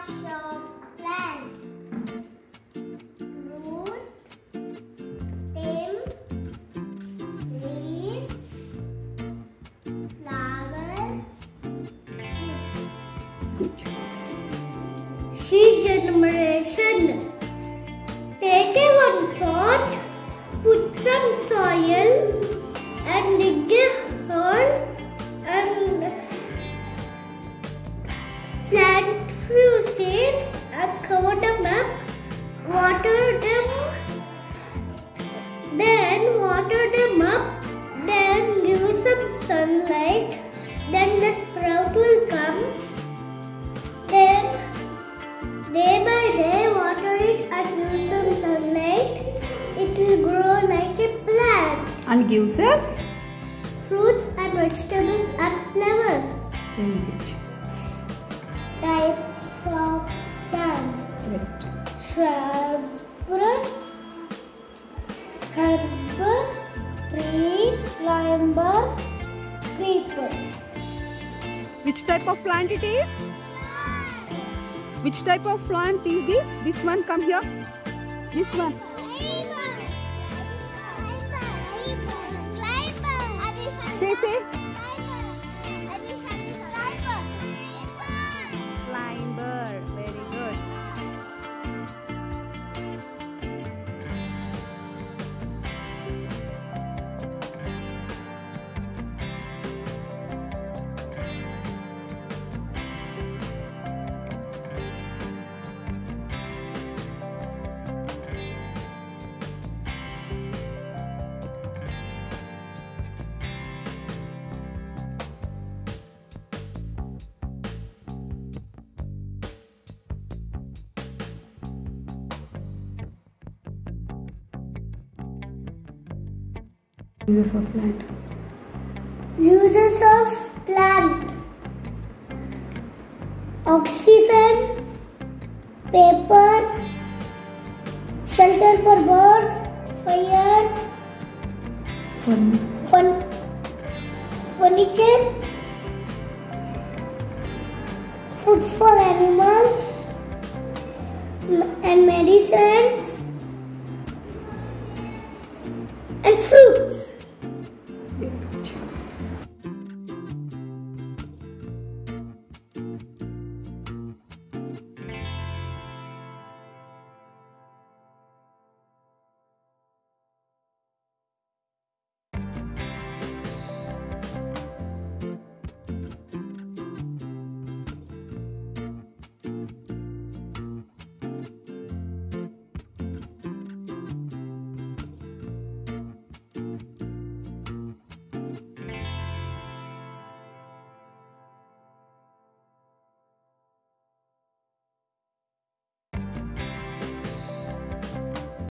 Of plant. Root, stem, leaf, flower, Good. Seed plant few seeds and cover them up. Water them. Then water them up. Then give some sunlight. Then the sprout will come. Then Day by day, water it and give some sunlight. It will grow like a plant. And gives us Fruits and vegetables and flowers. very good. Types of plants. Right. Shrub, herb, tree, climbers, creeper. Which type of plant it is? Which type of plant is this? This one, come here. This one. Uses of plant. Uses of plant. Oxygen, paper, shelter for birds, fire, Fun. fun, furniture, food for animals, and medicines, and fruits.